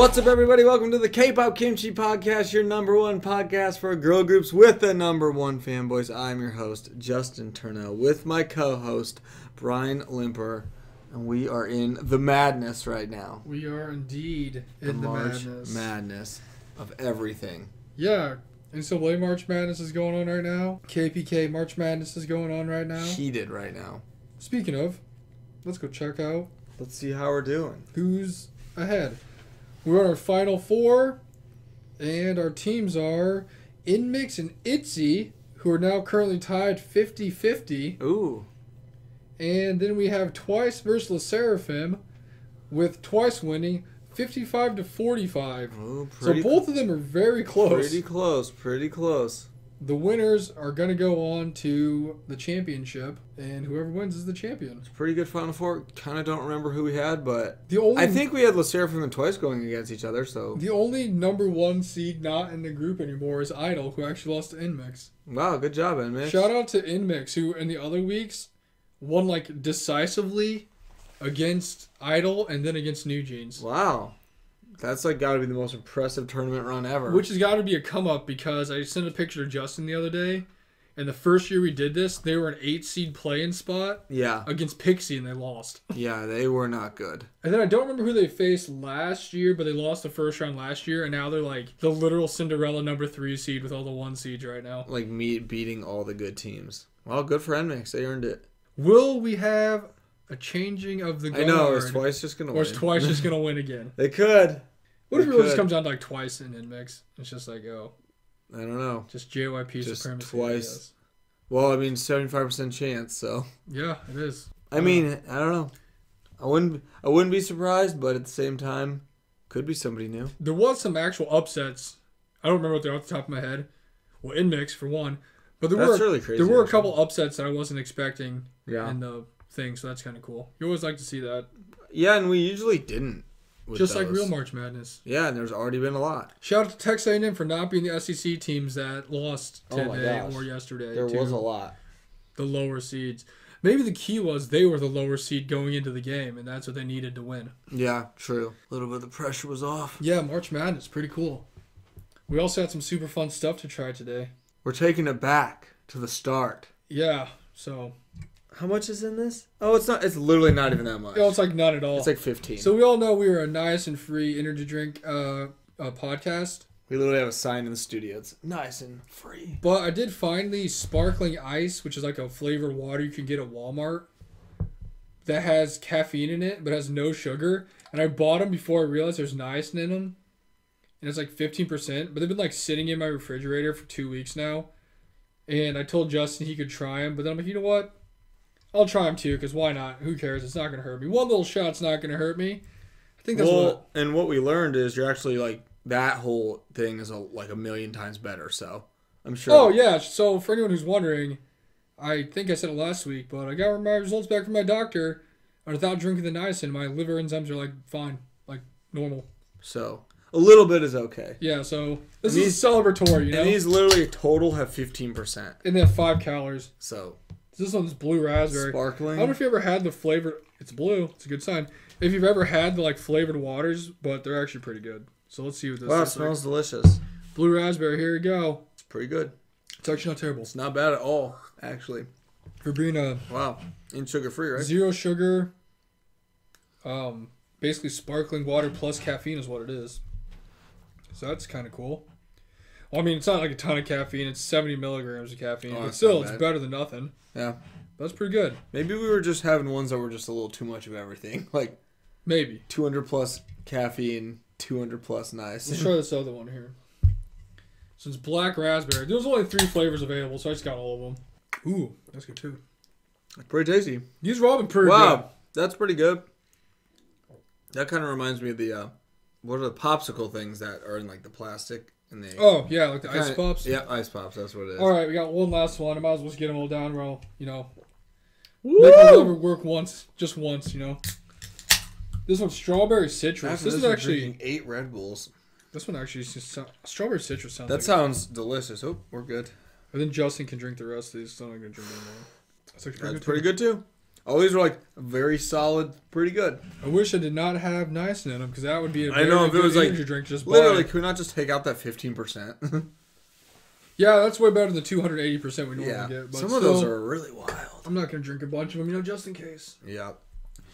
What's up, everybody? Welcome to the K-pop Kimchi Podcast, your number one podcast for girl groups with the number one fanboys. I'm your host, Justin Turnell, with my co-host, Brian Limper, and we are in the madness right now. We are indeed The in the, March madness. madness of everything. Yeah. And so late March Madness is going on right now. KPK March Madness is going on right now. Heated right now. Speaking of, let's go check out Let's see how we're doing. who's ahead. We're on our final four, and our teams are NMIXX and Itzy, who are now currently tied 50 50. Ooh, And then we have Twice versus LE SSERAFIM, with Twice winning 55 to 45. Ooh So both of them are very close. pretty close, pretty close. The winners are going to go on to the championship, and whoever wins is the champion. It's a pretty good Final Four. Kind of don't remember who we had, but The only I think we had LE SSERAFIM and Twice going against each other. So the only number one seed not in the group anymore is Idol, who actually lost to NMIXX. wow, good job, NMIXX! Shout out to NMIXX, who in the other weeks won like decisively against Idol and then against New Jeans, Wow. That's like got to be the most impressive tournament run ever. which has got to be a come up because I sent a picture to Justin the other day, and the first year we did this, they were an eight seed play-in spot yeah, against PIXY and they lost. yeah, they were not good. And then I don't remember who they faced last year, but they lost the first round last year, and now they're like the literal Cinderella number three seed with all the one seeds right now. Like me beating all the good teams. Well, good for NMIXX. They earned it. Will we have a changing of the guard? I know. Is Twice just gonna or win? is twice just gonna win again? they could. What if it really just comes down to like twice in NMIXX? It's just like oh, I don't know. just JYP Just supremacy. Twice. Well, I mean, seventy-five percent chance. So Yeah, it is. I uh, mean, I don't know. I wouldn't. I wouldn't be surprised, but at the same time, could be somebody new. There was some actual upsets. I don't remember what they're off the top of my head. Well, NMIXX for one, but there That's were really crazy. there were a couple upsets that I wasn't expecting Yeah. in the thing, so that's kind of cool. You always like to see that. Yeah, and we usually didn't. Just like real March Madness. Yeah, and there's already been a lot. Shout out to Texas A&M for not being the SEC teams that lost Oh today gosh. or yesterday. There was a lot. the lower seeds. Maybe the key was they were the lower seed going into the game, and that's what they needed to win. Yeah, true. A little bit of the pressure was off. Yeah, March Madness, pretty cool. We also had some super fun stuff to try today. We're taking it back to the start. Yeah, so How much is in this? Oh, it's not. It's literally not even that much. oh, it's like not at all. It's like 15. so we all know we are a nice and free energy drink uh, uh, podcast, we literally have a sign in the studio. It's nice and free. but I did find the sparkling ice, which is like a flavored water you can get at Walmart, that has caffeine in it but has no sugar. And I bought them before I realized there's niacin in them, and it's like 15%. But they've been like sitting in my refrigerator for two weeks now, and I told Justin he could try them, but then I'm like, you know what? I'll try them too, because why not? Who cares? It's not gonna hurt me. One little shot's not gonna hurt me. I think that's Well, what. and what we learned is you're actually like that whole thing is a, like a million times better. So I'm sure. Oh yeah. So for anyone who's wondering, I think I said it last week, but I got my results back from my doctor, and without drinking the niacin, my liver enzymes are like fine, like normal. So a little bit is okay. Yeah. So this And is celebratory, you know. And these literally total have 15%. and they have five calories. So This one's blue raspberry. I sparkling. don't know if you ever had the flavored. It's blue. It's a good sign. If you've ever had the like flavored waters, but they're actually pretty good. So let's see what this wow, it is. like. smells delicious. Blue raspberry. Here we go. It's pretty good. It's actually not terrible It's not bad at all, actually. for being a Wow. And sugar free, right? zero sugar. Um, basically sparkling water plus caffeine is what it is. So that's kind of cool. Well, I mean, it's not like a ton of caffeine. It's 70 milligrams of caffeine, Oh, but still, it's better than nothing. Yeah. That's pretty good. Maybe we were just having ones that were just a little too much of everything. Like Maybe. 200 plus caffeine, 200 plus nice. Let's try this other one here. So it's black raspberry. There's only three flavors available, so I just got all of them. Ooh, that's good too. pretty tasty. These been pretty Wow, good. that's pretty good. That kind of reminds me of the uh, what are the popsicle things that are in like the plastic and they Oh yeah, like the ice pops. Yeah, ice pops. That's what it is. All right, we got one last one. I might as well just get them all down. Well, you know, make liver work once, just once. You know. This one's strawberry citrus. After this is actually eight Red Bulls. this one actually is just strawberry citrus sounds. That like sounds delicious. Oh, we're good. And then Justin can drink the rest of these. So I'm not gonna drink anymore. That's pretty That's good. pretty good too. All these are like very solid, pretty good. I wish I did not have niacin in them because that would be a I know, very if it good was, like, energy drink. Just buy. Literally, could we not just take out that fifteen percent? Yeah, that's way better than 280 percent we normally Yeah, get. But some of those still, are really wild. I'm not gonna drink a bunch of them, you know, just in case. Yeah.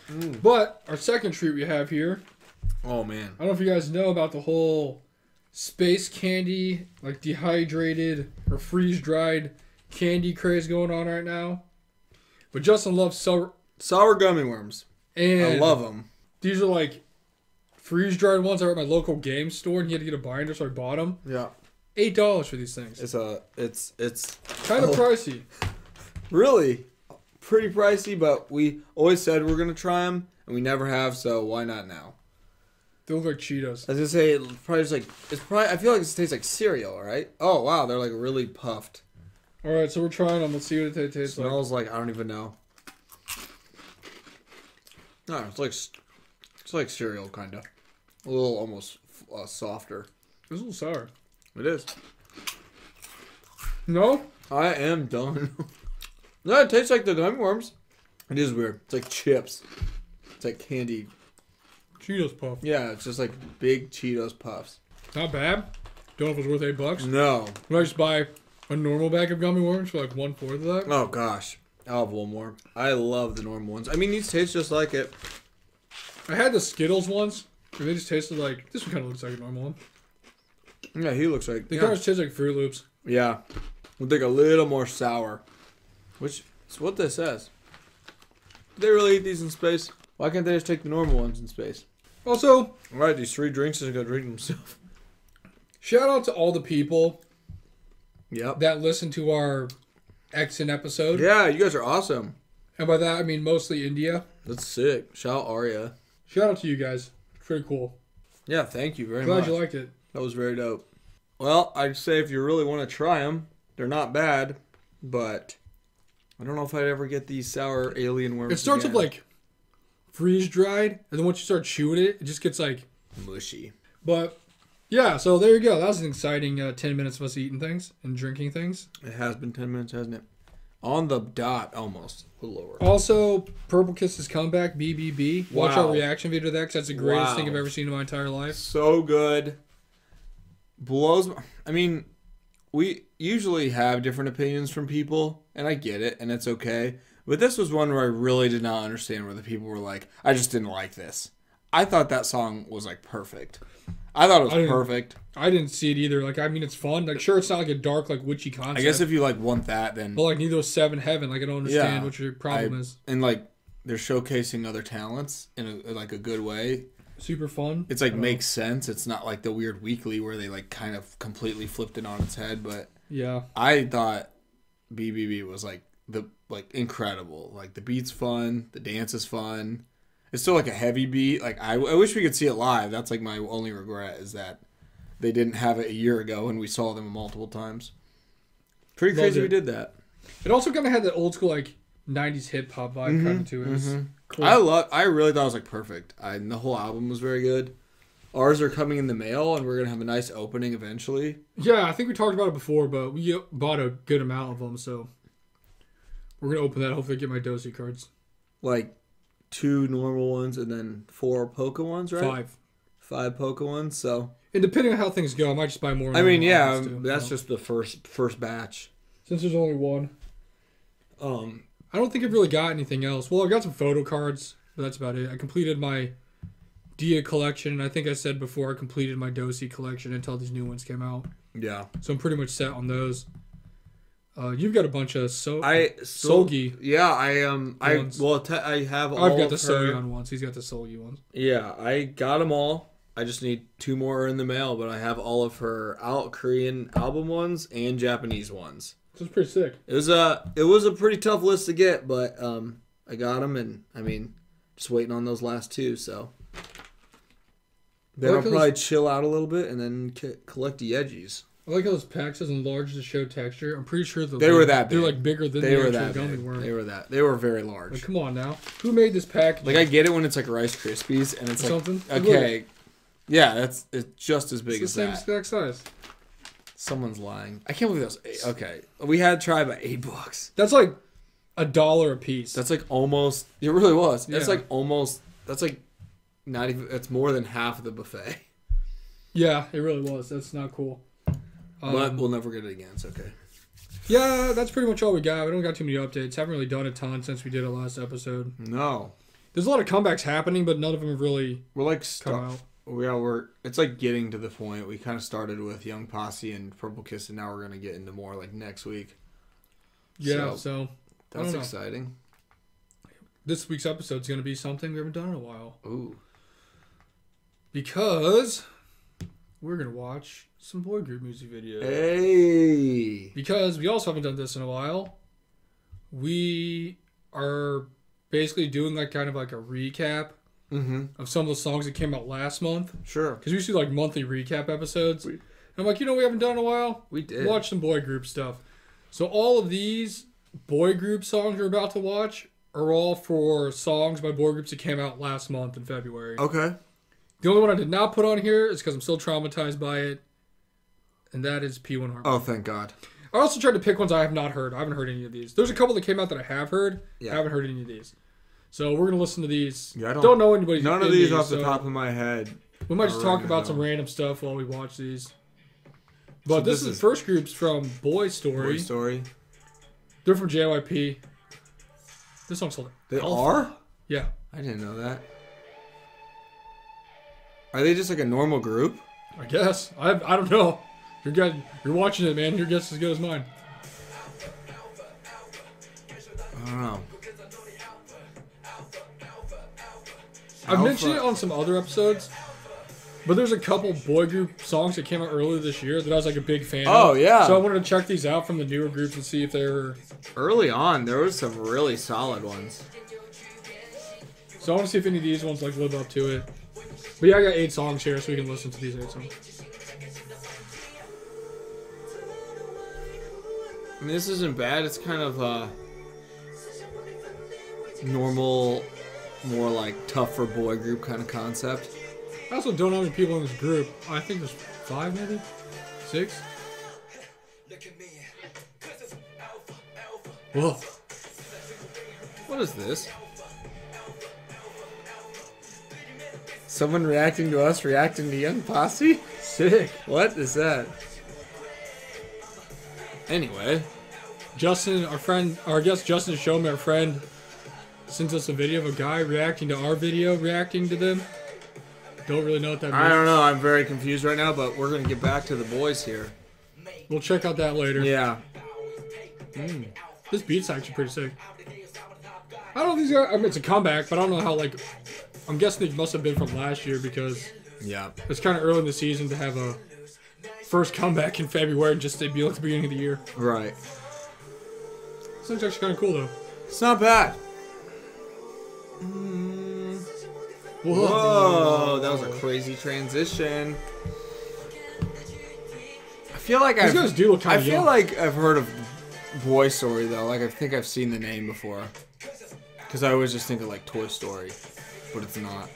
Mm. But our second treat we have here, Oh man. I don't know if you guys know about the whole space candy, like dehydrated or freeze dried candy craze going on right now. But Justin loves sour, Sour gummy worms. and I love them. these are like freeze dried ones. I were at my local game store and he had to get a binder, so I bought them. Yeah. Eight dollars for these things. It's a. It's it's Kind of Oh. pricey. really pretty pricey, but we always said we're gonna try them, and we never have. So why not now? They look like Cheetos. I was gonna say it's probably just like it's probably. I feel like it tastes like cereal, right? Oh wow, they're like really puffed. All right, so we're trying them. Let's see what it tastes like. smells like I don't even know. No, it's like it's like cereal kind of, a little almost uh, softer. It's a little sour. It is. No, I am done. no, it tastes like the gummy worms. It is weird. It's like chips. It's like candy. Cheetos puff. Yeah, it's just like big Cheetos puffs. Not bad. Don't know if it's worth eight bucks. No. Would I just buy a normal bag of gummy worms for like one fourth of that? Oh gosh. I'll have one more. I love the normal ones. I mean, these taste just like it. I had the Skittles once, and they just tasted like this one. Kind of looks like a normal one. Yeah, he looks like. They Yeah. kind of taste like Fruit Loops. yeah. With like a little more sour. Which is what this says. Do they really eat these in space? Why can't they just take the normal ones in space? Also, Alright, these three drinks is gonna drink themselves. shout out to all the people Yep. that listen to our X:IN episode, Yeah, you guys are awesome. and by that I mean mostly India. That's sick. Shout out Aria. Shout out to you guys. Pretty cool. Yeah, thank you very Glad much. you liked it. That was very dope. Well, I'd say if you really want to try them, they're not bad, but I don't know if I'd ever get these sour alien worms. It starts again. with like freeze dried, and then once you start chewing it, it just gets like. mushy. But yeah, so there you go. That was an exciting uh, ten minutes of us eating things and drinking things. It has been ten minutes, hasn't it? On the dot, almost a little lower. Also, Purple Kiss's comeback, BBB. Watch our reaction video to that 'cause that's the greatest Wow. thing I've ever seen in my entire life. So good. Blows. my- I mean, we usually have different opinions from people, and I get it, and it's okay. But this was one where I really did not understand where the people were like, I just didn't like this. I thought that song was like perfect. I thought it was didn't- perfect. I didn't see it either. Like, I mean, it's fun. Like, sure, it's not like a dark, like witchy concept. I guess if you like want that, then but like neither was Seven Heaven. Like, I don't understand Yeah, what your problem I- is. and like they're showcasing other talents in a, like a good way. Super fun. It's like I makes sense. It's not like the weird weekly where they like kind of completely flipped it on its head. But. Yeah. I thought BBB was like the like incredible. Like the beat's fun, the dance is fun. It's still like a heavy beat. Like I, I wish we could see it live. That's like my only regret is that they didn't have it a year ago and we saw them multiple times. Pretty Loved crazy we it. did that. It also kind of had that old school like '90s hip hop vibe kind of to it. Mhm. cool. I love. I really thought it was like perfect. I, and the whole album was very good. Ours are coming in the mail, and we're gonna have a nice opening eventually. Yeah, I think we talked about it before, but we uh, bought a good amount of them, so we're gonna open that. Hopefully, get my Dosie cards. Like two normal ones and then four Poke ones, right? Five. Five Poke ones. So And depending on how things go, I might just buy more. I mean, yeah, too, that's so. just the first first batch. since there's only one. Um, I don't think I've really got anything else. Well, I've got some photo cards, but that's about it. I completed my Dia collection, and I think I said before I completed my Dosie collection until these new ones came out. yeah, So I'm pretty much set on those. Uh, you've got a bunch of so. I sold. Solgi. Yeah, I um, I Ones. well, te- I have all. I've got the Soyeon ones. He's got the Solgi ones. Yeah, I got them all. I just need two more in the mail, but I have all of her out Korean album ones and Japanese ones. So it's pretty sick. It was a it was a pretty tough list to get, but um, I got them, and I mean, just waiting on those last two. So then I'll probably chill out a little bit and then c- collect the edgies. I like how those packs is enlarged to show texture. I'm pretty sure they're were that big. They're big. like bigger than They the were actual that gummy big. worm. They were that. They were very Like, large. come on now. Who made this pack? Like I get it when it's like Rice Krispies and it's like something. okay, yeah, that's it's just as big it's the as same that. exact size. Someone's lying. I can't believe that was eight. Okay, we had to try by eight bucks. That's like a dollar a piece. That's like almost. It really was. That's Yeah. like almost. That's like not even. That's more than half of the buffet. yeah, it really was. That's not cool. But Um, we'll never get it again. It's okay. yeah, that's pretty much all we got. We don't got too many updates. Haven't really done a ton since we did it last episode. No, There's a lot of comebacks happening, but none of them have really we're like stuck. are. We're. It's like getting to the point. We kind of started with Young Posse and Purple Kiss, and now we're gonna get into more like next week. Yeah, So- so That's exciting. this week's episode is going to be something we haven't done in a while Ooh. because we're going to watch some boy group music videos. Hey. Because we also haven't done this in a while. We are basically doing like kind of like a recap Mm-hmm. of some of the songs that came out last month. Sure. Because we used to do like monthly recap episodes. We- And I'm like, you know, we haven't done in a while. We did. Watch some boy group stuff. So all of these boy group songs we're about to watch are all for songs by boy groups that came out last month in February. Okay. The only one I did not put on here is because I'm still traumatized by it, and that is P1 Harmony. Oh, thank God. I also tried to pick ones I have not heard. I haven't heard any of these. There's a couple that came out that I have heard. Yeah. I haven't heard any of these. So we're gonna listen to these. Yeah, I don't, don't- know anybody. None of these off the top of my head. We might just talk about some random stuff while we watch these. But So this, this is is- first group's from Boy Story. Boy Story. They're from JYP. This song's called They Alpha. are? Yeah, I didn't know that. Are they just like a normal group? I guess. I I don't know. You're good. You're watching it, man. Your guess is as good as mine. I don't know. I've Alpha- mentioned it on some other episodes, but there's a couple boy group songs that came out earlier this year that I was like a big fan. Oh, of. yeah. So I wanted to check these out from the newer groups and see if they were. Early on, there was some really solid ones. So I want to see if any of these ones like live up to it. But yeah, I got eight songs here, so we can listen to these eight songs. I mean, this isn't bad. It's kind of uh, normal, more like tougher boy group kind of concept. I also don't know how many people in this group. I think there's five, maybe six. Whoa. What is this? Someone reacting to us reacting to Young Posse? Sick. What is that? Anyway, Justin, our friend, our guest Justin showed me our friend sent us a video of a guy reacting to our video, reacting to them. Don't really know what that means. I don't know. I'm very confused right now, but we're gonna get back to the boys here. We'll check out that later. Yeah. Hmm. This beat's actually pretty sick. I don't know if these are. I mean, it's a comeback, but I don't know how. Like, I'm guessing it must have been from last year because Yeah. it's kind of early in the season to have a first comeback in February and just debut at the beginning of the year. Right. This looks actually kind of cool though. It's not bad. Mm. Whoa, that was a crazy transition. I feel like These I've, guys do look I kind of feel young. like I've heard of Boy Story though. Like I think I've seen the name before. Because I always just think of like Toy Story, but it's not.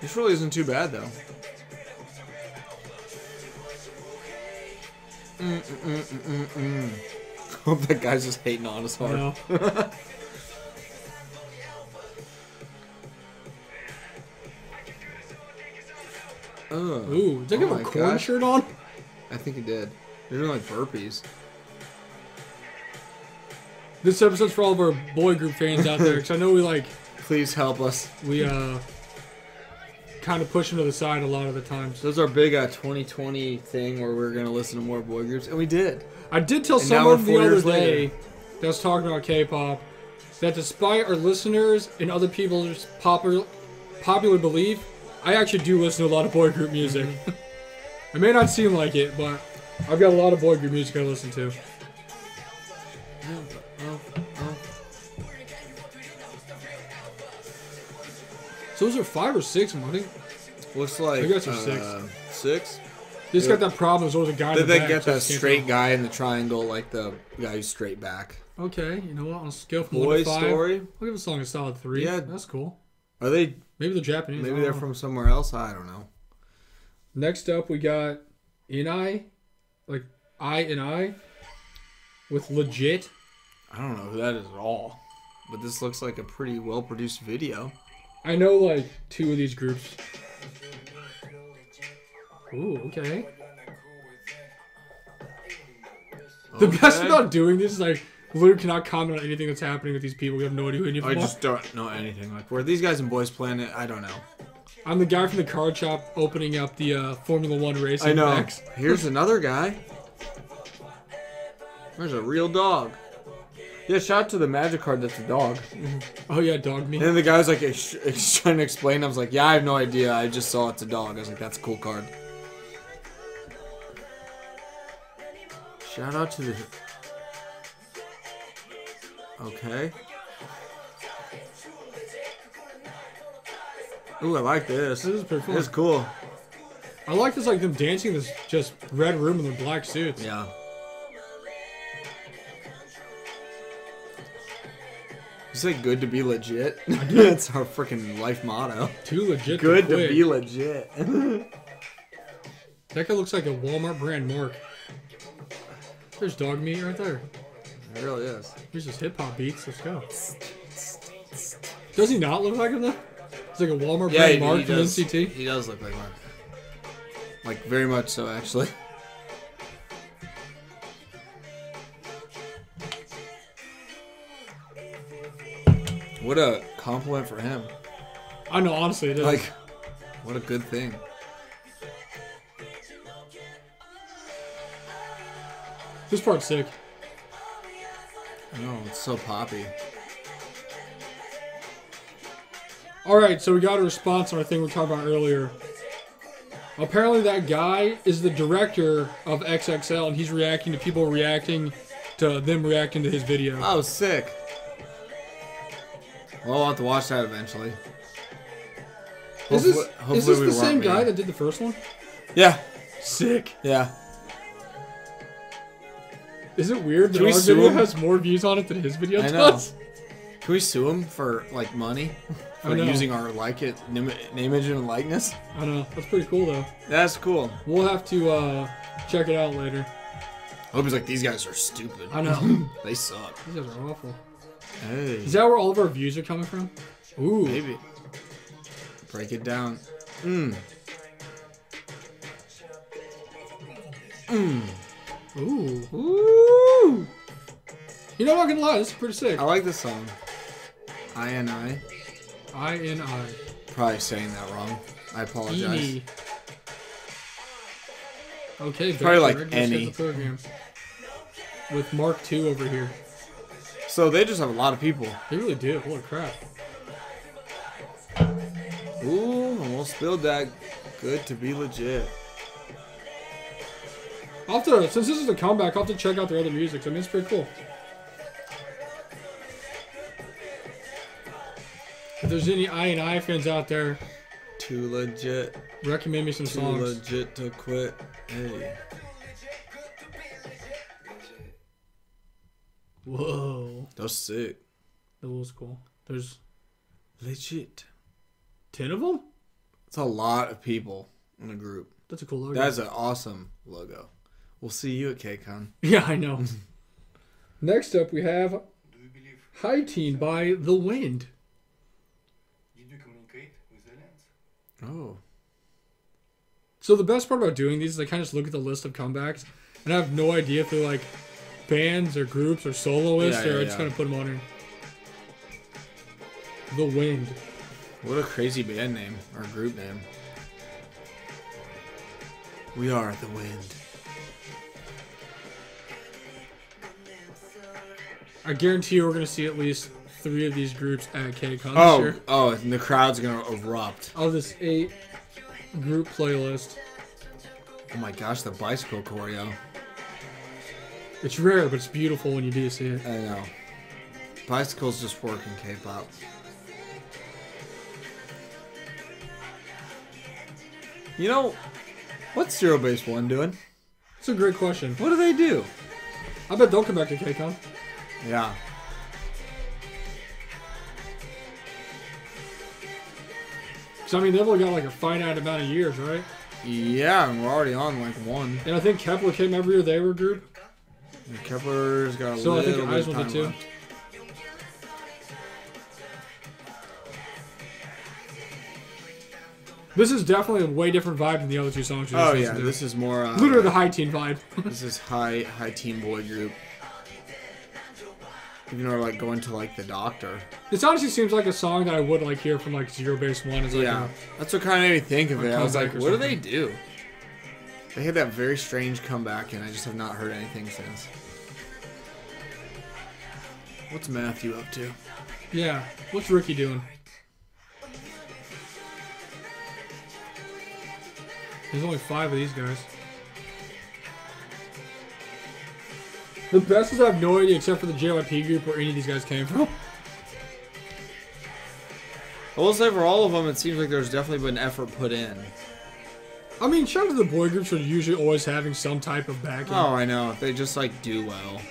This really isn't too bad though. Mm-mm-mm-mm-mm. Hope that guy's just hating on us hard. Ugh. Ooh, did they Oh have a my corn gosh. shirt on? I think he did. They're doing like burpees. This episode's for all of our boy group fans out there, because I know we like Please help us. we uh kind of push them to the side a lot of the times. So this is our big uh, 2020 thing where we're gonna listen to more boy groups, and we did. I did tell And someone the other later. day that was talking about K-pop that despite our listeners and other people's popular popular belief, I actually do listen to a lot of boy group music. Mm-hmm. it may not seem like it, but I've got a lot of boy group music I listen to. Those are five or six, I think. Looks like I guess they're uh, six. they This got that problem. There's always a guy. in Did the they back, get so that just can't straight guy in the triangle, like the guy who's straight back? Okay, you know what? On a scale from one Boy to five, Story. I'll give the song a solid three. Yeah. that's cool. Are they? Maybe they're Japanese. I Maybe don't they're know. from somewhere else. I don't know. Next up, we got Inai, like I and I. with legit. I don't know who that is at all, but this looks like a pretty well produced video. I know like two of these groups. Ooh, okay. The best about doing this is like literally cannot comment on anything that's happening with these people. We have no idea who any of I them are. just don't know anything. Like, where these guys in Boys Planet, I don't know. I'm the guy from the card shop opening up the uh, Formula One racing. I know. Here's another guy. There's a real dog. Yeah, shout out to the magic card that's a dog. Oh yeah, dog me. And then the guy was like ex- ex- trying to explain. I was like, yeah, I have no idea. I just saw it's a dog. I was like, that's a cool card. Shout out to the. Okay. Ooh, I like this. This is pretty fun. This is cool. I like this like them dancing in this just red room in their black suits. Yeah. You say good to be legit? That's our freaking life motto. Too legit. Good to quit. be legit. That guy looks like a Walmart brand mark. There's dog meat right there. It really is. Here's his hip hop beats. Let's go. Does he not look like him though? It's like a Walmart Yeah, brand he, mark he from does. NCT. He does look like one. Like very much so, actually. What a compliment for him. I know, honestly, it is. Like, what a good thing. this part's sick. I know it's so poppy. All right, so we got a response on our thing we talked about earlier. Apparently, that guy is the director of XXL, and he's reacting to people reacting to them reacting to his video. Oh, sick. Well, I'll have to watch that eventually. is this, Hopefully- is this hopefully the same guy that did the first one? Yeah, Sick. yeah. Is it weird that Can we our video him? has more views on it than his video I know. does? Can we sue him for like money for using our like it name, name, image, and likeness? I know. That's pretty cool, though. That's cool. We'll have to uh, check it out later. I hope he's like these guys are stupid. I know. They suck. These guys are awful. Hey, Is that where all of our views are coming from? Ooh. maybe break it down. Mm. Mm. Ooh. Ooh. You know, I'm not gonna lie, this is pretty sick. I like this song. I and I. I N I. Probably saying that wrong. I apologize. Eeny. Okay, Probably like any. With Mark II over here. So they just have a lot of people. They really do. Holy crap. Ooh, almost spilled that. Good to be legit. I'll have to, since this is a comeback, I'll have to check out their other music. I mean, it's pretty cool. If there's any I and I fans out there, Too legit. recommend me some Too songs. legit to quit. Hey. That's sick. That was cool. There's Legit. 10 of them? It's a lot of people in a group. That's a cool logo. That's an awesome logo. We'll see you at KCON. Yeah, I know. Next up, we have Do High Teen by The Wind. did you communicate with aliens? Oh. So the best part about doing these is I kind of just look at the list of comebacks, and I have no idea if they're like bands or groups or soloists, Yeah, or yeah, I just yeah. kind of put them on here. The Wind. What a crazy band name or group name. We are the wind. I guarantee you we're gonna see at least three of these groups at KCON Oh, this year. oh, and the crowd's gonna erupt. Of this eight group playlist, Oh my gosh, the bicycle choreo. It's rare, but it's beautiful when you do see it. I know. Bicycles just work in K-pop. You know, what's Zero Base One doing? It's a great question. What do they do? I bet they'll come back to KCON. Yeah. Because I mean, they've only got like a finite amount of years, right? Yeah, and we're already on like one. And I think Kep1er came every year they were group. And Kep1er's got a So I little think bit of time too. left. This is definitely a way different vibe than the other two songs. you just Oh yeah, to. this is more. Uh, literally the high teen vibe. This is high high teen boy group. Even though like going to like the doctor. this honestly seems like a song that I would like hear from like Zero Base One. Is like Yeah, a- that's what kind of made me think of it. I was like, what do they do? They had that very strange comeback, and I just have not heard anything since. What's Matthew up to? yeah. What's Ricky doing? There's only five of these guys. The best is I have no idea, except for the JYP group, where any of these guys came from. I will say for all of them, it seems like there's definitely been effort put in. I mean, shout out to the boy groups for usually always having some type of backing. Oh, I know. They just like do well.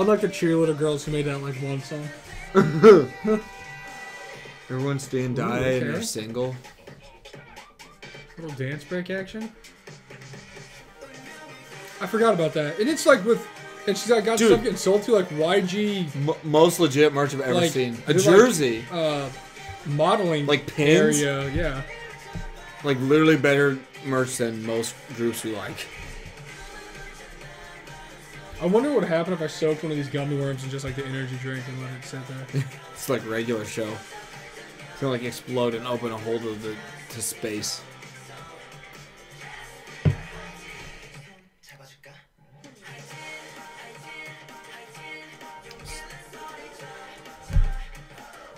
Unlike the cheerleader girls who made that like one song. Everyone's staying die Ooh, and they're single. Little dance break action. I forgot about that. And it's like with, and she's like got Dude. stuff getting sold to like YG M- most legit merch I've ever Like, seen. A they're like- jersey. uh, modeling Like pins? area. Yeah. Like literally better merch than most groups we like. I wonder what would happen if I soaked one of these gummy worms in just like the energy drink and let it sit there. it's like regular show. It's gonna like explode and open a hole to the to space.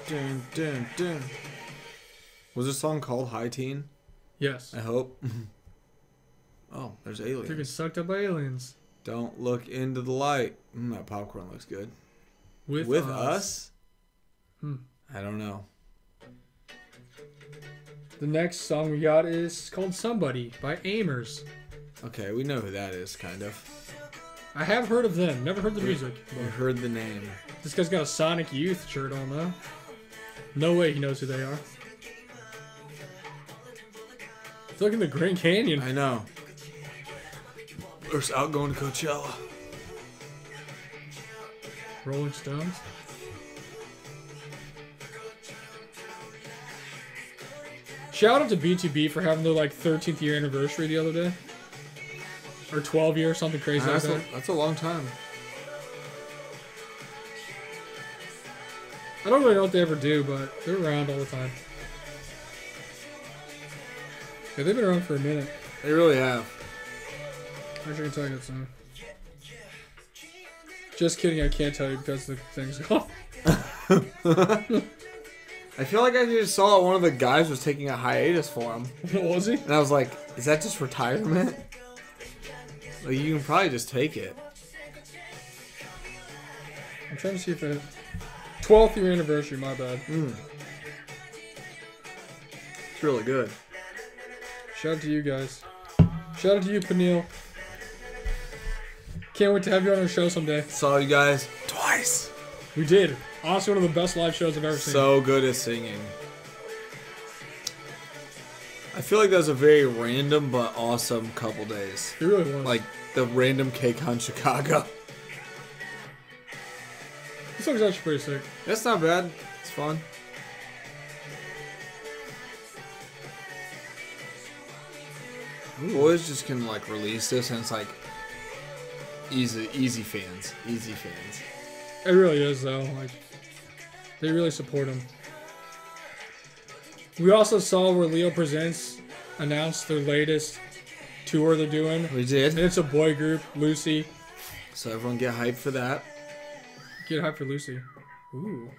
Dun, dun, dun. Was this song called High Teen? Yes. I hope. oh, there's aliens. They're getting sucked up by aliens. Don't look into the light. Mm, that popcorn looks good. With, With us. us? Hmm. I don't know. The next song we got is called Somebody by AIMERS. Okay, we know who that is, kind of. I have heard of them, never heard the music. We heard the name. This guy's got a Sonic Youth shirt on though. No way he knows who they are. It's like in the Grand Canyon. I know. We're out going to Coachella. Rolling Stones. Shout out to BTOB for having their like 13th year anniversary the other day. Or 12 year, or something crazy like That's a, that's a long time. I don't really know what they ever do, but they're around all the time. Yeah, they've been around for a minute. They really have. I can tell you that song. Just kidding, I can't tell you because the thing's gone. I feel like I just saw one of the guys was taking a hiatus for him. what was he? And I was like, is that just retirement? Like, you can probably just take it. I'm trying to see if it. 12th year anniversary, my bad. Mm. It's really good. Shout out to you guys. Shout out to you, Peniel. Can't wait to have you on our show someday. Saw you guys twice. We did. Honestly, one of the best live shows I've ever seen. So good at singing. I feel like that was a very random but awesome couple days. it really was. Like the random cake on Chicago. this song's actually pretty sick. That's not bad. It's fun. Boys just can like release this and it's like easy easy fans. Easy fans. It really is, though. Like, they really support him. We also saw where Leo Presents announced their latest tour they're doing. We And did. it's a boy group, Lucy. So everyone get hyped for that. Get hyped for Lucy. Ooh.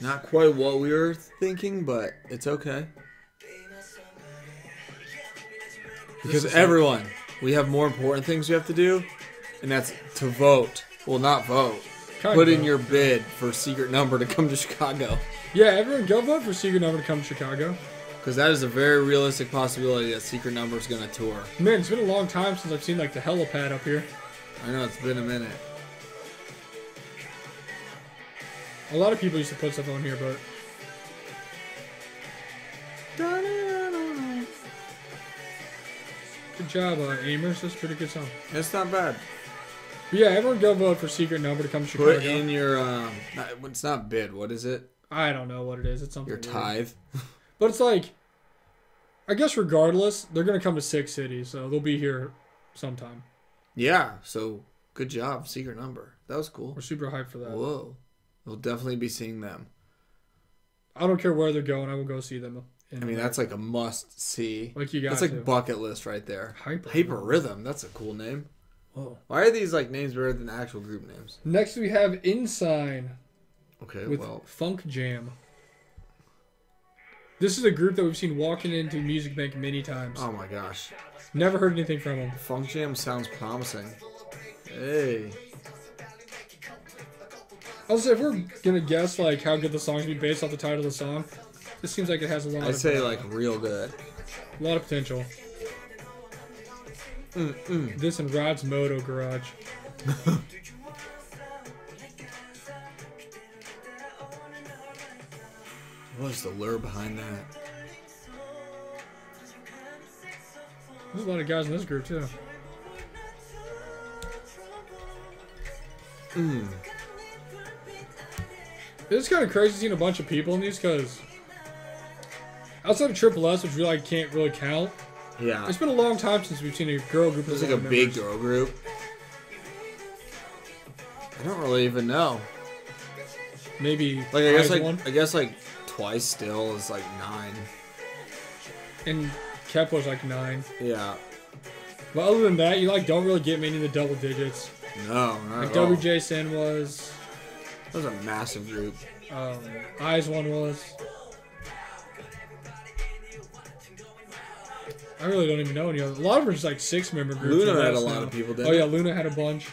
Not quite what we were thinking, but it's okay. Because everyone, we have more important things we have to do, and that's to vote. Well, not vote. Kind Put in your bid for secret number to come to Chicago. Yeah, everyone go vote for Secret Number to come to Chicago. Because that is a very realistic possibility that Secret Number is going to tour. Man, it's been a long time since I've seen like the helipad up here. I know it's been a minute. A lot of people used to put stuff on here, but Good job, uh, AIMERS. That's a pretty good song. It's not bad. But yeah, everyone go vote for Secret Number to come to Chicago. Put in your um. Not, it's not bid. What is it? I don't know what it is. It's something. Your weird. tithe. But it's like, I guess regardless, they're gonna come to six cities, so they'll be here sometime. Yeah. So good job. Secret number. That was cool. We're super hyped for that. Whoa. We'll definitely be seeing them. I don't care where they're going. I will go see them. I mean, that's like a must see. like you got That's like to. bucket list right there. Hyper. Hyper Rhythm. That's a cool name. Whoa. Why are these like names better than actual group names? Next we have n.SSign Okay, with well, Funk Jam. This is a group that we've seen walking into Music Bank many times. oh my gosh, Never heard anything from them. Funk Jam sounds promising. Hey, I'll say if we're gonna guess like how good the song's be based off the title of the song, this seems like it has a lot. Of I of, say like real good. a lot of potential. Mm-mm. This and Rod's Moto Garage. What's the lure behind that? There's a lot of guys in this group too. Mm. It's kind of crazy seeing a bunch of people in these because outside of Triple S, which we like can't really count, Yeah, it's been a long time since we've seen a girl group. It's like a of big girl group. I don't really even know. Maybe Like I guess like one. I guess like twice still is like nine. and Kep1er's like nine. Yeah. But other than that, you like don't really get many in the double digits. No, not Like at all. WJSN was, That was a massive group. um, IZ*ONE was. I really don't even know any other. A lot of them are just like six member groups. LOONA had a lot now. of people, Oh yeah, it? LOONA had a bunch.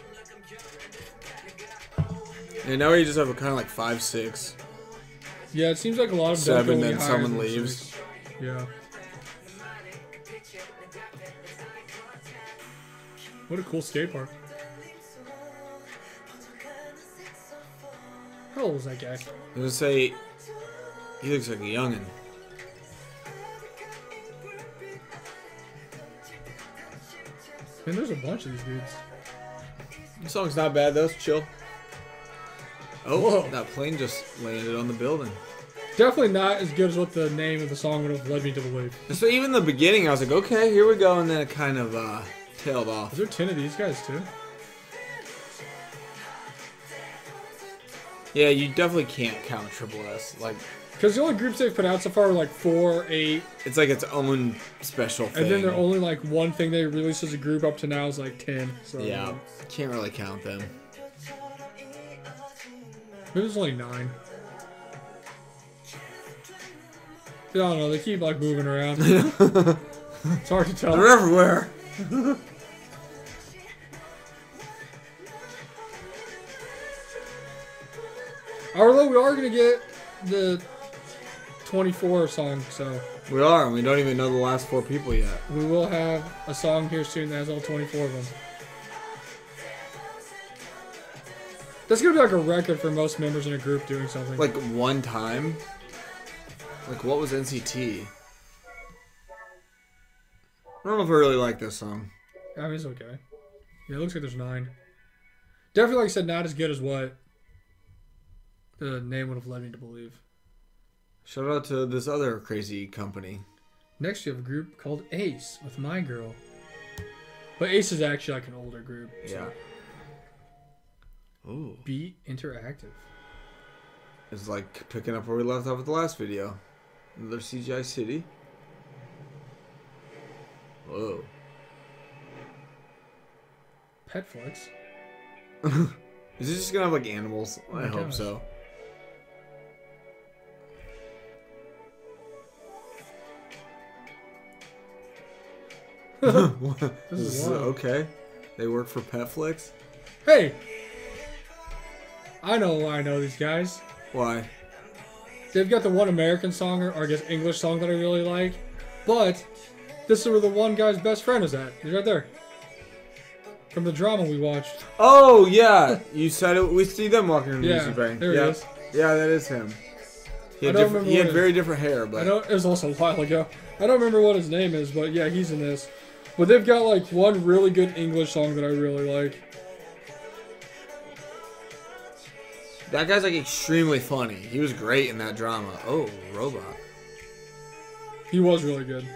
And now we just have a kind of like five, six. Yeah, it seems like a lot of them Seven, then someone leaves. six. Yeah. What a cool skate park. How old was that guy? I was gonna say, he looks like a youngin. Man, there's a bunch of these dudes. The song's not bad though. It's chill. Oh, Whoa. that plane just landed on the building. Definitely not as good as what the name of the song would have led me to believe. So even the beginning, I was like, okay, here we go, and then it kind of uh, tailed off. Is there 10 of these guys too? Yeah, you definitely can't count Triple S. Like, Because the only groups they've put out so far are like 4, 8, it's like its own special thing. and then they're only like one thing they released as a group up to now is like 10. So yeah, can't really count them. There's only 9. I don't know, they keep like moving around. it's hard to tell. They're everywhere. Although we are gonna get the 24 song, so We are, and we don't even know the last four people yet. we will have a song here soon that has all 24 of them. That's gonna be like a record for most members in a group doing something. Like one time. Like what was NCT? I don't know if I really like this song. Oh, I mean, it's okay. Yeah, it looks like there's nine. Definitely, like I said, not as good as what the name would have led me to believe. Shout out to this other crazy company. Next, you have a group called Ace with My Girl. But Ace is actually like an older group. Yeah. Ooh. Beat Interactive. It's like picking up where we left off with the last video. Another CGI city. Whoa. Petflex. Is this just gonna have like animals? I my hope so. This is wild. okay. They work for Petflix. Hey! I know why I know these guys. Why? They've got the one American song, or I guess English song that I really like. But this is where the one guy's best friend is at. He's right there. From the drama we watched. Oh yeah, you said it. We see them walking in the Yeah, music bank. there he yeah. is. Yeah, that is him. He had, different, he had very different hair, but don't. It was also a while ago. I don't remember what his name is, but yeah, he's in this. But they've got like one really good English song that I really like. That guy's like extremely funny. He was great in that drama. Oh, robot. He was really good.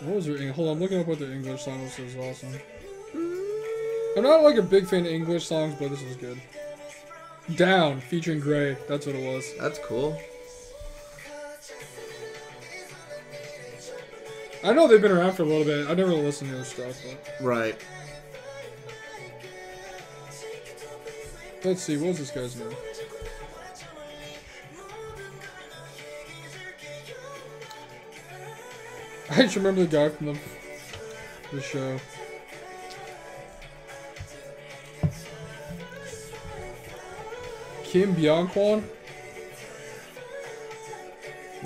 What was Eng- Hold on, I'm looking up what the English song was. This is awesome. I'm not like a big fan of English songs, but this was good. Down, featuring Gray. That's what it was. That's cool. I know they've been around for a little bit. I never listened to their stuff, but Right. let's see. What was this guy's name? I just remember the guy from the the show. Kim Byung-kwon?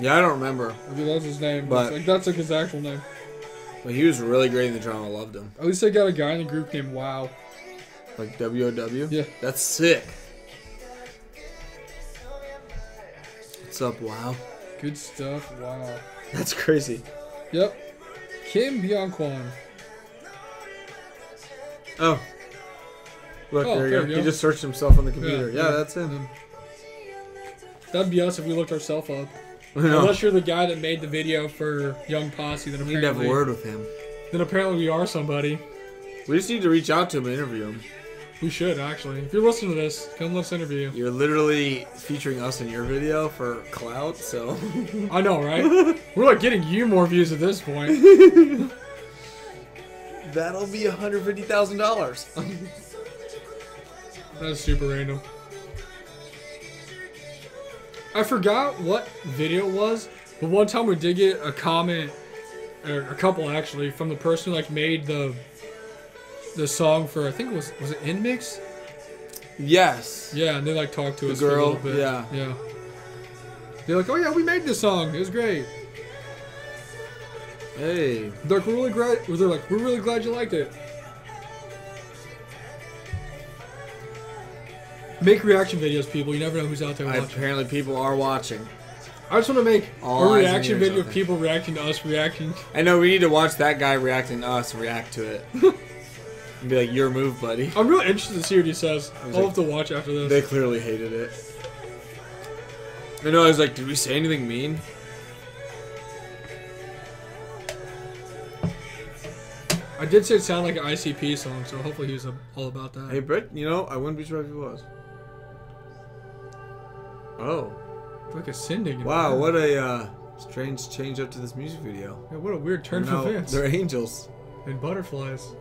Yeah, I don't remember. I think that's his name. But- like that's like his actual name. But he was really great in the drama. I loved him. At least they got a guy in the group named Wow. Like WOW? Yeah. That's sick. What's up, wow? Good stuff. Wow. That's crazy. Yep. Kim Byung-kwon. Oh. Look, Oh, there you there go. you He just searched himself on the computer. Yeah, that's him. him. That'd be us if we looked ourselves up. No. Unless you're the guy that made the video for Young Posse, then We need to have a apparently, word with him. then apparently we are somebody. We just need to reach out to him and interview him. We should actually. If you're listening to this, come let's interview you. You're literally featuring us in your video for clout, so. I know, right? We're like getting you more views at this point. That'll be $150,000. That's super random. I forgot what video it was, but one time we did get a comment, or a couple actually, from the person who like made the the song for I think it was was it NMIXX? yes. Yeah, and they like talked to The us for a little bit. yeah. yeah. They're like, oh yeah, we made this song. It was great. Hey. They're like, we're really glad. They're like, we're really glad you liked it. Make reaction videos, people. You never know who's out there watching. apparently, people are watching. I just want to make All a eyes and reaction ears video of people reacting to us reacting. I know we need to watch that guy reacting to us react to it. and be like, your move, buddy. I'm real interested to see what he says. I'll like- have to watch after this. They clearly hated it. I know, I was like, did we say anything mean? I did say it sounded like an ICP song, so hopefully he was uh, all about that. Hey, Britt, you know, I wouldn't be surprised if he was. Oh. like ascending. in Wow, what a uh, strange change up to this music video. Yeah, what a weird turn for Vince. They're angels And butterflies.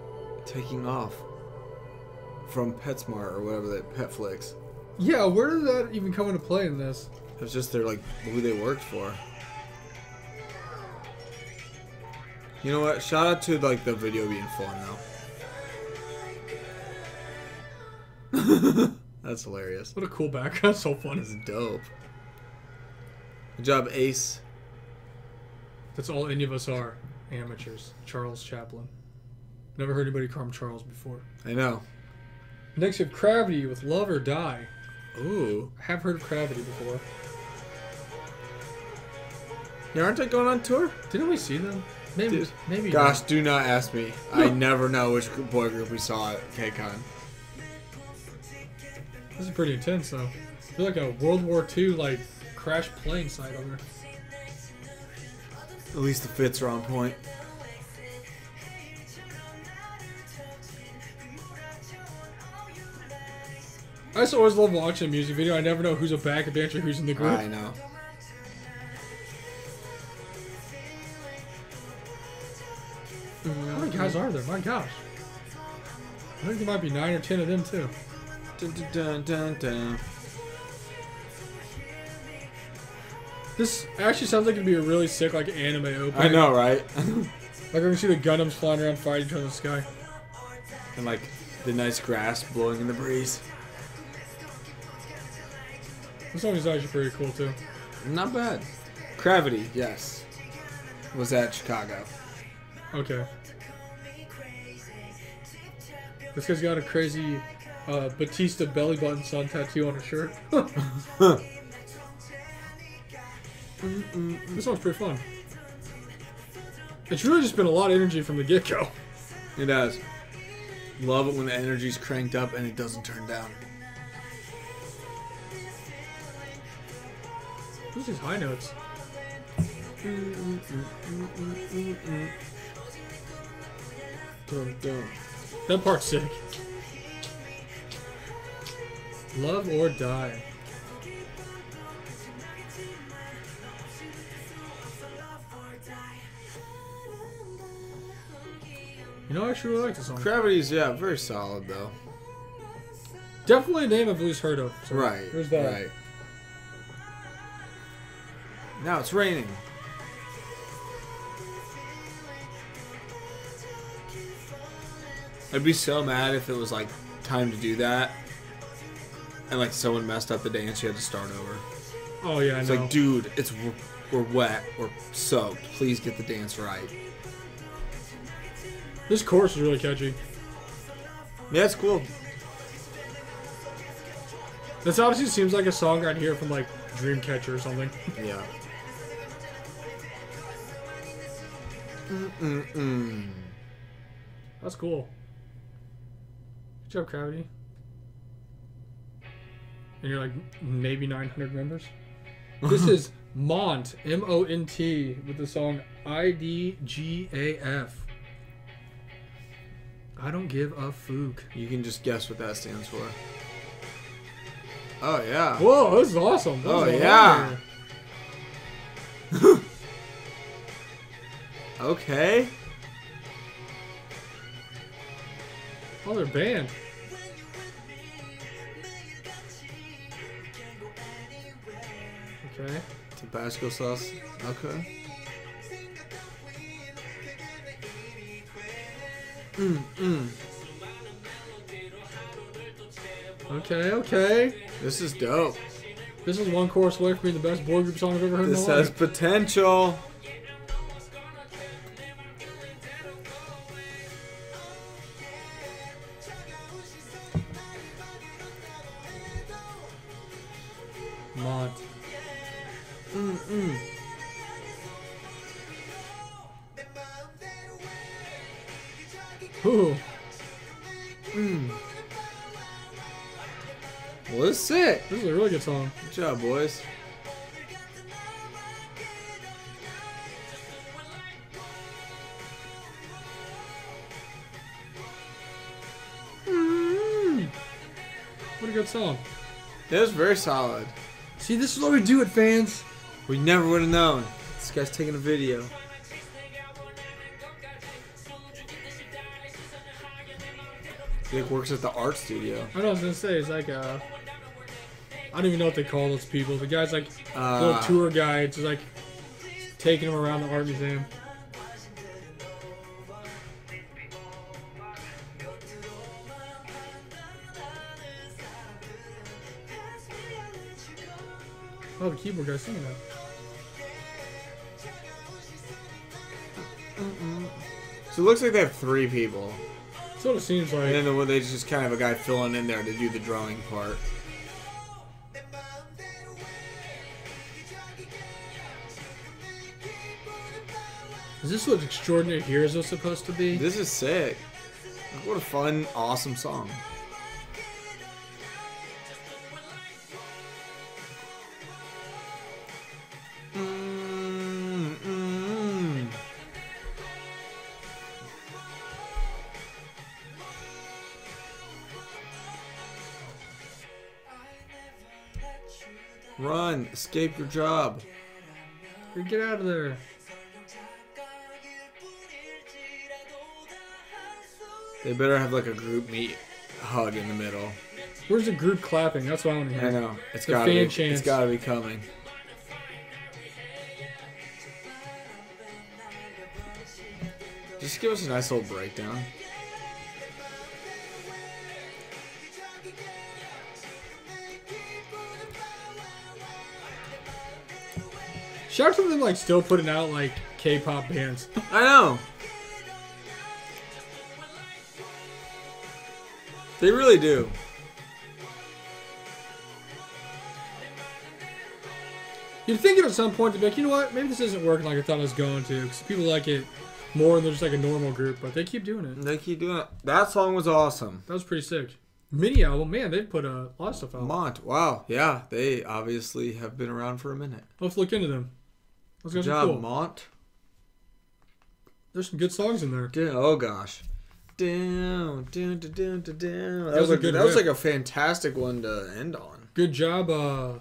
taking off from PetSmart or whatever that Petflix. Yeah, where did that even come into play in this? It was just their like who they worked for. You know what? Shout out to like the video being fun though. That's hilarious. What a cool background. so fun. It's dope. Good job, Ace. That's all any of us are. Amateurs. Charles Chaplin. Never heard anybody call him Charles before. I know. Next, we have Cravity with Love or Die. Ooh. I have heard of Cravity before. Yeah, aren't they going on tour? Didn't we see them? Maybe. Dude, maybe. Gosh, not. do not ask me. I never know which boy group we saw at KCON. This is pretty intense, though. I feel like a World War II like crash plane site over. At least the fits are on point. I just always love watching a music video. I never know who's a backup dancer, who's in the group. I know. How many guys are there? My gosh. I think there might be nine or ten of them too. Dun, dun, dun, dun. This actually sounds like it'd be a really sick like anime opening. I know, right? Like I can see the Gundams flying around fighting each other in the sky. and like the nice grass blowing in the breeze. This song is actually pretty cool too. Not bad. Cravity, yes. Was at Chicago. Okay. This guy's got a crazy uh, Batista belly button sun tattoo on his shirt. this song's pretty fun. It's really just been a lot of energy from the get go. It does. Love it when the energy's cranked up and it doesn't turn down. Who's these high notes? Dun, dun. That part's sick. Love or die. You know, I actually really like this song. Cravity's yeah, very solid though. Definitely a name I've at least heard of. So Right. There's that. Right. Now it's raining. I'd be so mad if it was like time to do that, and like someone messed up the dance, you had to start over. Oh yeah, I It's know. like, dude, it's we're wet, we're soaked. Please get the dance right. this chorus is really catchy. Yeah, it's cool. This obviously seems like a song I'd hear from like Dreamcatcher or something. Yeah. Mm-mm-mm. That's cool. Good job, Cravity. And you're like maybe 900 members. This is Mont, M O N T, with the song I D G A F. I don't give a fook. You can just guess what that stands for. Oh yeah. Whoa, this is awesome. This Oh, is yeah. Okay. Oh, they're banned. Okay. Tabasco sauce. Okay. Mm, mm. Okay, okay. This is dope. This is one chorus away from being the best boy group song I've ever heard This in my has life. potential. Job, boys. Mm. What a good song. It was very solid. See, this is what we do it, fans. We never would have known. This guy's taking a video. He works at the art studio. I know what I was gonna say. It's like uh, I don't even know what they call those people. The guy's like Uh, little tour guides, just like taking them around the art museum. Oh, the keyboard guy's singing that. So it looks like they have three people. That's what it seems like. And then the- there's just kind of a guy filling in there to do the drawing part. Is this what Extraordinary Heroes was supposed to be? This is sick. What a fun, awesome song. Mm, mm. Run, escape your job. Or Get out of there. They better have like a group meet hug in the middle. Where's the group clapping? That's what I want to hear. I know. It's The gotta fan be. chants. It's gotta be coming. Just give us a nice little breakdown. Shout out to them like still putting out like K-pop bands. I know. They really do. You'd think at some point to be like, you know what? Maybe this isn't working like I thought it was going to. Because people like it more than just like a normal group, but they keep doing it. They keep doing it. That song was awesome. That was pretty sick. Mini album, man, they've put a lot of stuff out. Mont, wow, yeah, they obviously have been around for a minute. Let's look into them. Let's go Good job, cool. Mont. There's some good songs in there. Down, oh gosh. Down, down, down, down, down. That, That was, a good that was like a fantastic one to end on. Good job, uh,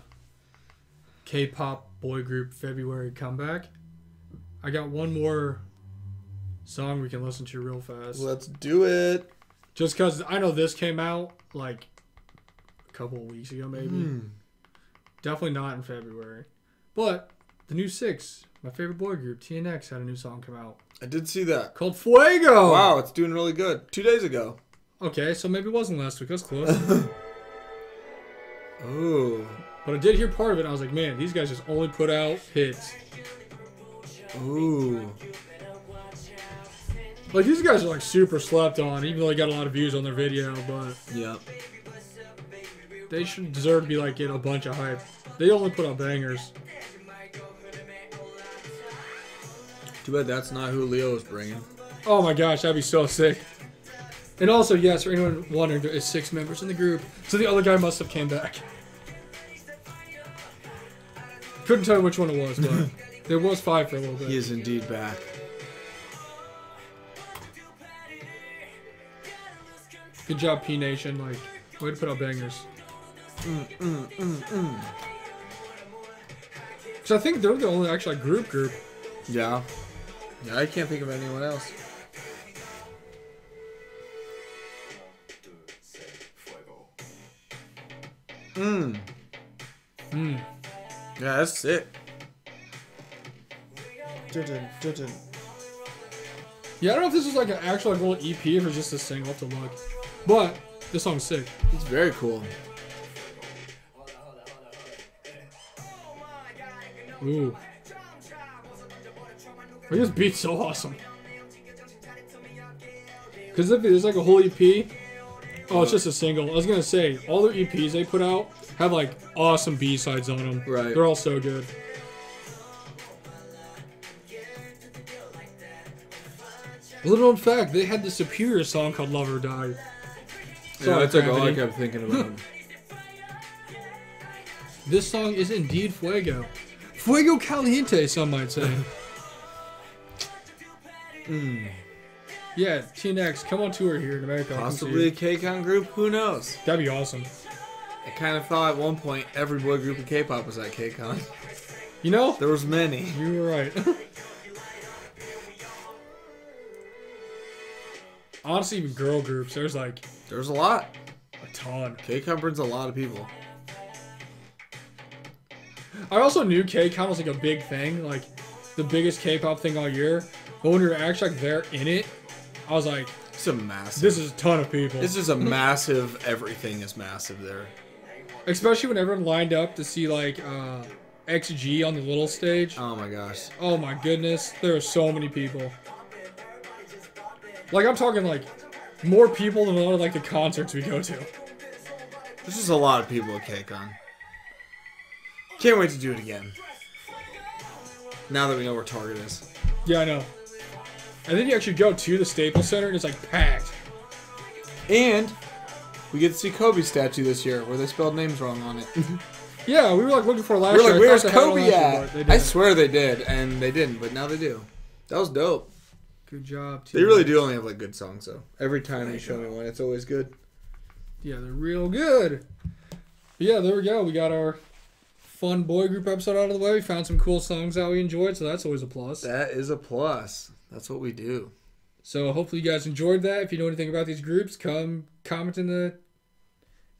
K-pop boy group February comeback. I got one more song we can listen to real fast. Let's do it. Just because I know this came out like a couple weeks ago, maybe. Hmm. Definitely not in February. But the new Six, my favorite boy group, TNX, had a new song come out I did see that. called Fuego. Wow, it's doing really good. Two days ago. Okay, so maybe it wasn't last week. That's close. Oh. but I did hear part of it. and I was like, man, these guys just only put out hits. Ooh. Like these guys are like super slept on, even though they got a lot of views on their video. But Yep. they should deserve to be like get a bunch of hype. They only put out bangers. Too bad that's not who Leo is bringing. Oh my gosh, that'd be so sick. And also, yes, for anyone wondering, there is six members in the group, so the other guy must have came back. Couldn't tell you which one it was, but there was five for a little bit. He is indeed back. Good job, P Nation. Like, way to put out bangers. Mm, mm, mm, mm. Cause I think they're the only actual like, group group. Yeah. Yeah, I can't think of anyone else. Mmm. Hmm. Yeah, that's sick. Dun-dun, dun-dun. Yeah, I don't know if this is like an actual like, little EP or just a single. I'll have to look. But this song's sick. It's very cool. Ooh. Like, this beat's so awesome. Because if there's like a whole EP, oh, it's just a single. I was gonna say all their EPs they put out have like awesome B sides on them. Right. They're all so good. Little known fact, they had the Superior song called "Love or Die." Yeah, Sorry, that's like all I kept thinking about. This song is indeed Fuego. Fuego Caliente, some might say. mm. yeah, TNX, come on tour here in America. Possibly a. K-Con group? Who knows? That'd be awesome. I kind of thought at one point every boy group in K-pop was at K-Con. You know, There was many. you were right. Honestly, even girl groups, there's like There's a lot. a ton. K-Con brings a lot of people. I also knew K-Con was like a big thing, like the biggest K-pop thing all year. But when you're actually like there in it, I was like, It's a massive. this is a ton of people. This is a massive. Everything is massive there. Especially when everyone lined up to see like uh, XG on the little stage. Oh my gosh. Oh my goodness, there are so many people. Like I'm talking like more people than a lot of like the concerts we go to. There's just a lot of people at KCON. Can't wait to do it again. Now that we know where Target is. Yeah, I know. And then you actually go to the Staples Center and it's like packed. And we get to see Kobe's statue this year where they spelled names wrong on it. Yeah, we were like looking for last We're year. like, I where's thought they had it Kobe year, at? I swear they did, and they didn't, but now they do. That was dope. Good job. They too. really do only have like good songs though. Every time you show me one, it's always good. Yeah, they're real good. But yeah, there we go. We got our fun boy group episode out of the way. We found some cool songs that we enjoyed, so that's always a plus. That is a plus. That's what we do. So hopefully you guys enjoyed that. If you know anything about these groups, come comment in the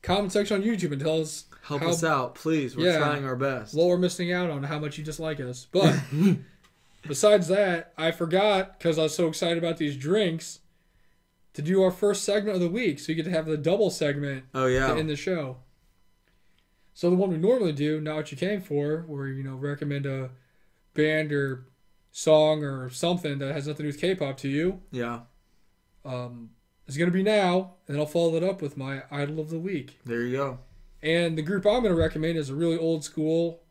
comment section on YouTube and tell us Help how, us out, please. We're Yeah. trying our best. what we're missing out on, how much you dislike us. But besides that, I forgot because I was so excited about these drinks to do our first segment of the week, so you get to have the double segment Oh yeah. in the show. So the one we normally do, not what you came for, where you know recommend a band or song or something that has nothing to do with K-pop to you, Yeah. um, is gonna be now, and then I'll follow that up with my idol of the week. There you go. And the group I'm gonna recommend is a really old school,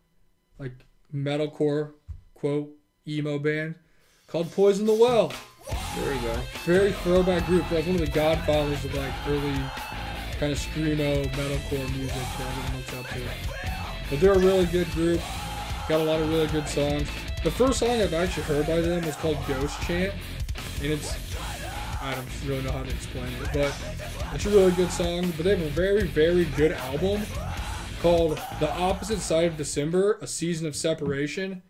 like metalcore, quote emo band called Poison the Well. There you go. Very throwback group. Like one of the godfathers of like early kind of screamo metalcore music that everyone looks up to. But they're a really good group. Got a lot of really good songs. The first song I've actually heard by them was called Ghost Chant, and it's I don't really know how to explain it, but it's a really good song. But they have a very very good album called The Opposite Side of December: A Season of Separation,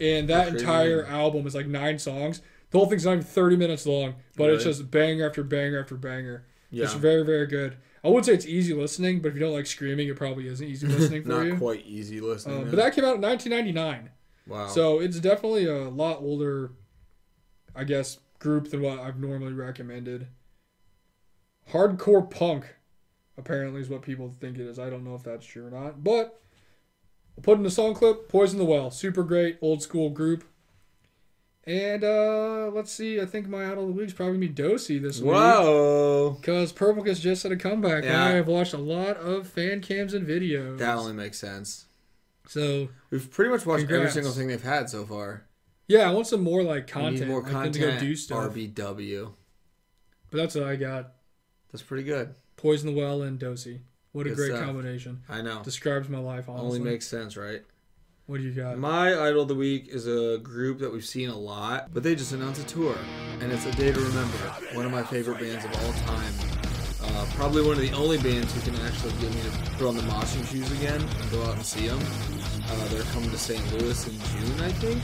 and that entire album is like nine songs. The whole thing's not even 30 minutes long, but it's just banger after banger after banger. Yeah. It's very, very good. I would say it's easy listening, but if you don't like screaming, it probably isn't easy listening for Not you. quite easy listening. Uh, but that came out in 1999, wow. so it's definitely a lot older, I guess, group than what I've normally recommended. Hardcore punk, apparently, is what people think it is. I don't know if that's true or not, but I'll put in the song clip. Poison the Well, super great old school group. And uh let's see. I think my out of the week is probably gonna be Dosie this week. Whoa. Because Purple Kiss just had a comeback. Yeah. I have watched a lot of fan cams and videos. That only makes sense. So We've pretty much watched every single thing they've had so far. yeah, I want some more like We content. need more like them content. to go do stuff. RBW. But that's what I got. That's pretty good. Poison the Well and Dosie. What a Good great stuff. combination. I know. Describes my life honestly. Only makes sense, right? what do you got? My idol of the week is a group that we've seen a lot, but they just announced a tour, and it's a day to remember. One of my favorite bands of all time. Uh, probably one of the only bands who can actually get me to put on the moshing shoes again and go out and see them. Uh, they're coming to St. Louis in June, I think.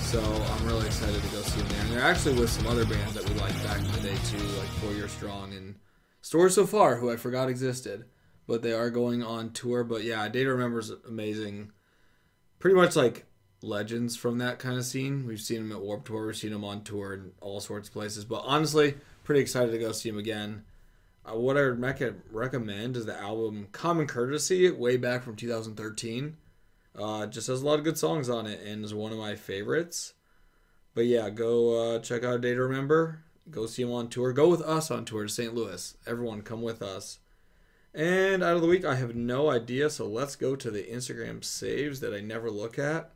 So I'm really excited to go see them there. And they're actually with some other bands that we liked back in the day too, like Four Year Strong and Story So Far, who I forgot existed. But they are going on tour. But yeah, Data to Remember is amazing pretty much like legends from that kind of scene. We've seen them at Warp Tour, we've seen them on tour in all sorts of places. But honestly, pretty excited to go see them again. Uh, what I would rec- recommend is the album Common Courtesy, way back from 2013. Uh, just has a lot of good songs on it and is one of my favorites. But yeah, go uh, check out Day to Remember. Go see them on tour. Go with us on tour to St. Louis. Everyone, come with us. And out of the week, I have no idea, so let's go to the Instagram saves that I never look at.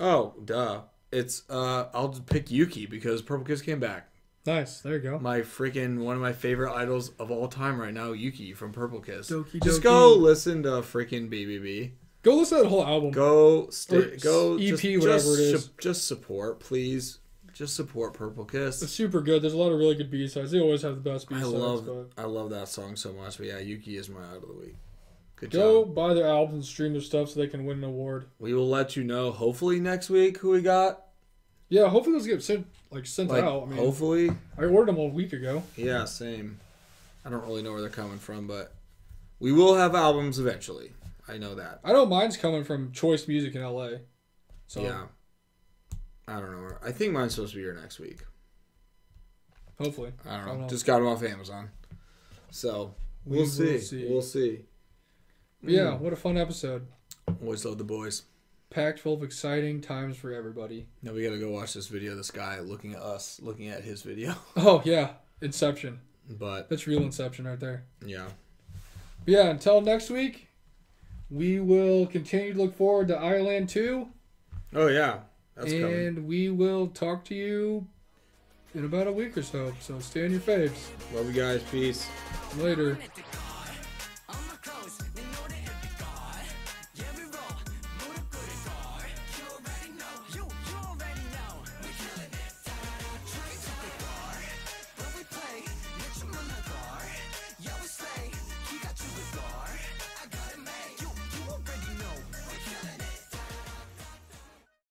Oh, duh. It's, uh, I'll pick Yuki because Purple Kiss came back. Nice. There you go. My freaking, one of my favorite idols of all time right now, Yuki from Purple Kiss. Doki just doki. go listen to freaking BBB. Go listen to that whole album. Go, Or stay, go, EP, just, whatever just, it is. su- just support, please. Just support Purple Kiss. It's super good. There's a lot of really good B sides. They always have the best B I sides. love, but I love that song so much. But yeah, Yuki is my out of the week. Good go job. buy their albums and stream their stuff so they can win an award. We will let you know hopefully next week who we got. Yeah, hopefully those get sent like sent Like out. I mean, hopefully, I ordered them a week ago. yeah, same. I don't really know where they're coming from, but we will have albums eventually. I know that. I know mine's coming from Choice Music in LA. So yeah. I don't know. I think mine's supposed to be here next week. hopefully. I don't know. I don't know. Just got them off Amazon. So We we'll will see. see. We'll see. Yeah, Mm. what a fun episode. Always love the boys. Packed full of exciting times for everybody. Now we gotta go watch this video. This guy looking at us, looking at his video. Oh yeah, Inception. But That's real Inception right there. yeah, But yeah, until next week, we will continue to look forward to I-LAND 2. oh yeah, that's and coming. we will talk to you in about a week or so. So stay on your faves. Love you guys. Peace. Later.